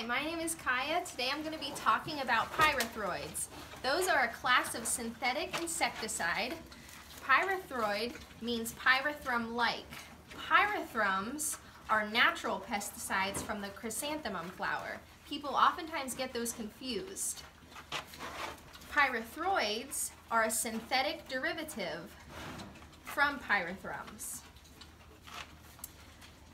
Hi, my name is Chaia. Today I'm going to be talking about pyrethroids. Those are a class of synthetic insecticide. Pyrethroid means pyrethrum-like. Pyrethrums are natural pesticides from the chrysanthemum flower. People oftentimes get those confused. Pyrethroids are a synthetic derivative from pyrethrums.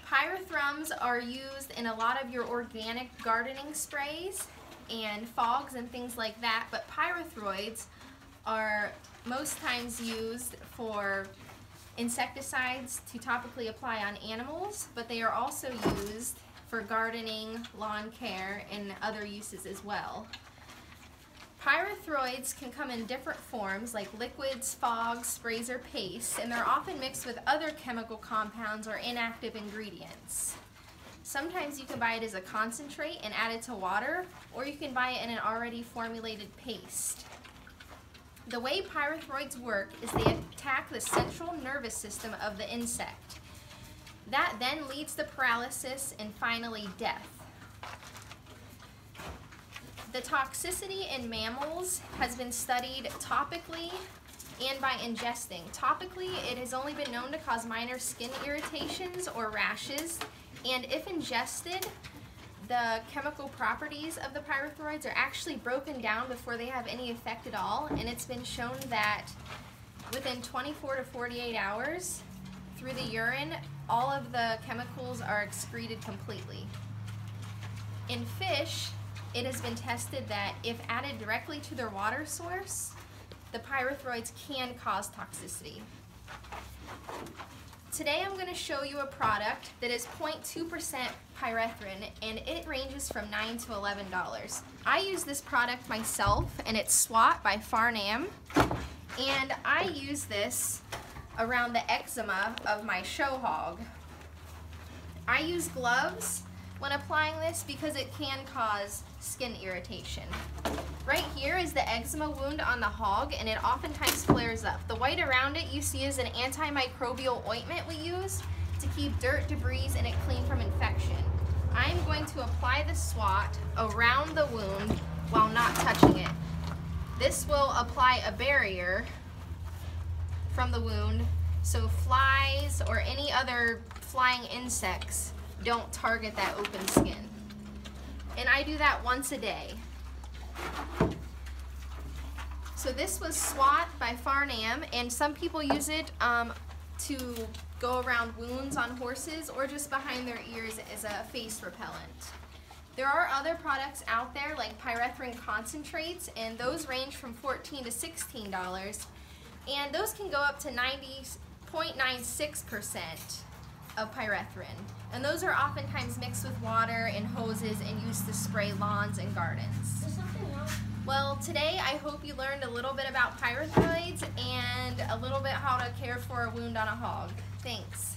Pyrethrums are used in a lot of your organic gardening sprays and fogs and things like that, but pyrethroids are most times used for insecticides to topically apply on animals, but they are also used for gardening, lawn care, and other uses as well. Pyrethroids can come in different forms like liquids, fogs, sprays, or pastes, and they're often mixed with other chemical compounds or inactive ingredients. Sometimes you can buy it as a concentrate and add it to water, or you can buy it in an already formulated paste. The way pyrethroids work is they attack the central nervous system of the insect. That then leads to paralysis and finally death. The toxicity in mammals has been studied topically and by ingesting. Topically, it has only been known to cause minor skin irritations or rashes, and if ingested, the chemical properties of the pyrethroids are actually broken down before they have any effect at all, and it's been shown that within 24 to 48 hours, through the urine, all of the chemicals are excreted completely. In fish, it has been tested that if added directly to their water source, the pyrethroids can cause toxicity. Today I'm going to show you a product that is 0.2% pyrethrin and it ranges from 9 to $11. I use this product myself and it's SWAT by Farnam and I use this around the eczema of my show hog. I use gloves when applying this because it can cause skin irritation. Right here is the eczema wound on the hog and it oftentimes flares up. The white around it you see is an antimicrobial ointment we use to keep dirt, debris, and it clean from infection. I'm going to apply the SWAT around the wound while not touching it. This will apply a barrier from the wound so flies or any other flying insects don't target that open skin. And I do that once a day. So this was SWAT by Farnam, and some people use it um, to go around wounds on horses or just behind their ears as a face repellent. There are other products out there like pyrethrin concentrates, and those range from 14 to $16, and those can go up to 90.96% of pyrethrin. And those are oftentimes mixed with water in hoses and used to spray lawns and gardens. Well, today I hope you learned a little bit about pyrethroids and a little bit how to care for a wound on a hog. Thanks.